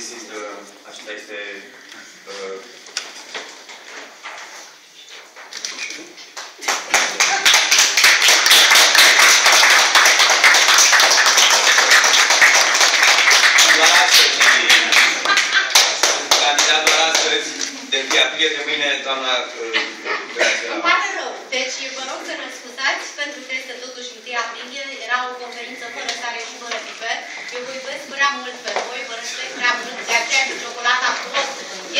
this is the, acesta este uh, doar astăzi, candidat doar astăzi, de 1 aprilie de mâine, doamna uh, Grațiela. Îmi pare rău. Deci vă rog să mă scuzați pentru că este totuși 1 aprilie, era o conferință fără sare și fără piper. Eu vă iubesc prea mult pe voi, vă respect prea mult, de aceea și ciocolata prost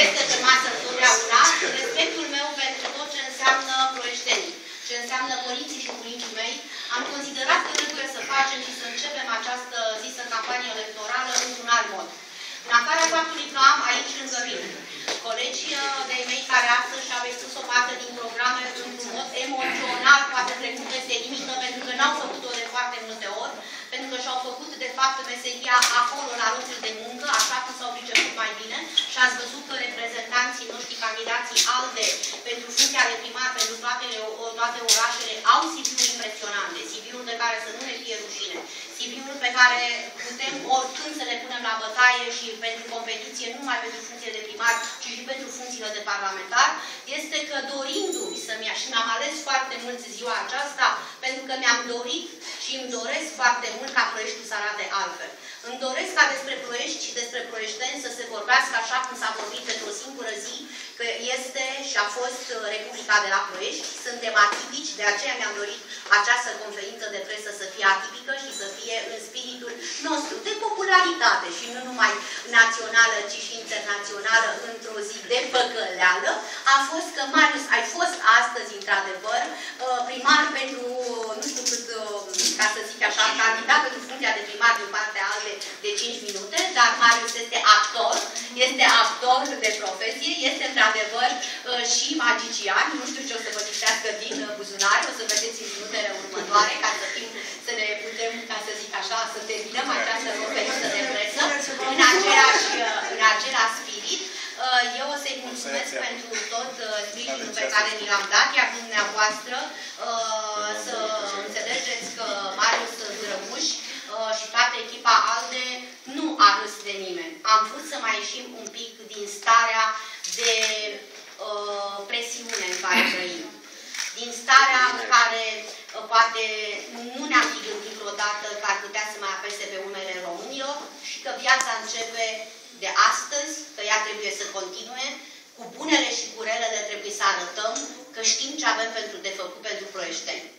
este pe masă întotdeauna. Respectul meu pentru tot ce înseamnă ploieștenii, ce înseamnă părinții și bunicii mei, am considerat că trebuie să facem și să începem această zisă campanie electorală într-un alt mod. În afara faptului că am aici lângă mine colegii de mei care astăzi și-au expus o parte din programe într-un mod emoțional, poate trecut peste limită, pentru că n-au făcut-o de foarte multe ori, pentru că și-au făcut, de fapt, meseria acolo, la locul de muncă, așa cum s-au priceput mai bine. Și ați văzut că reprezentanții noștri, candidații ALDE, pentru funcția de primar, pentru toate, toate orașele, au CV-uri impresionante, CV-uri de care să nu ne fie rușine, CV-uri pe care putem oricând să le punem la bătaie și pentru competiție, nu numai pentru funcție de primar, ci și pentru funcțiile de parlamentar, este că dorindu-mi să-mi și mi-am ales foarte mult ziua aceasta, pentru că mi-am dorit și îmi doresc foarte mult ca Ploieștiul să arate altfel. Îmi doresc ca despre Ploiești și despre ploieșteni să se vorbească așa cum s-a vorbit pentru o singură zi, că este și a fost Republica de la Ploiești. Suntem atipici, de aceea mi-am dorit această conferință de presă să fie atipică și să fie în spiritul nostru de popularitate și nu numai națională, ci și internațională într-o zi de păcăleală, a fost că, Marius, ai fost astăzi, într-adevăr, primar pentru, nu știu cât, ca să zic așa, candidat pentru funcția de primar din partea alte de 5 minute, dar Marius este actor, este actor de profesie, este într-adevăr și magician, nu știu ce o să vă citească din buzunare, o să vedeți în minutele următoare, ca să, fim, să ne putem, ca să zic așa, să terminăm această conferință de presă în, aceeași, în același spirit. Eu o să-i mulțumesc pentru tot sprijinul pe care mi l-am dat, iar dumneavoastră să înțelegeți că Marius Drămuș și toată echipa ALDE nu a râs de nimeni. Am vrut să mai ieșim un pic din starea de uh, presiune în care trăim. Din starea în care uh, poate nu ne-am fi gândit vreodată că ar putea să mai apese pe umele românilor și că viața începe de astăzi, că ea trebuie să continue, cu bunele și cu relele trebuie să arătăm că știm ce avem pentru de făcut pentru proieșteni.